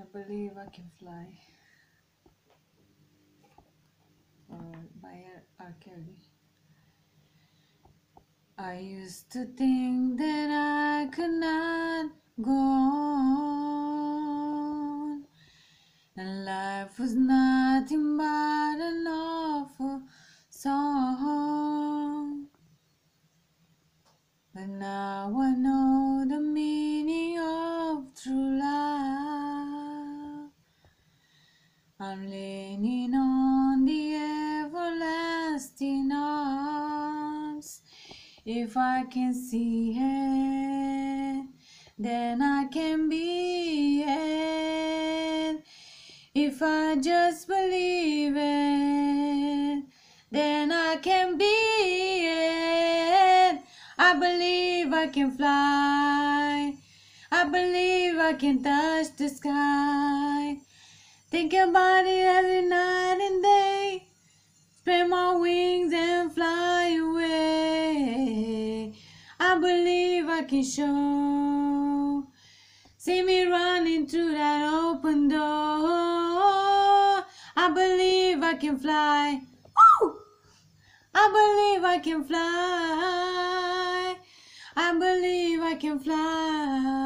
I believe I can fly. Or by R. Kelly. I used to think that I could not go on, and life was nothing but an awful song. But now I know I'm leaning on the everlasting arms. If I can see it, then I can be it. If I just believe it, then I can be it. I believe I can fly. I believe I can touch the sky. Think about it every night and day. Spread my wings and fly away. I believe I can show. See me running through that open door. I believe I can fly. Woo! I believe I can fly. I believe I can fly.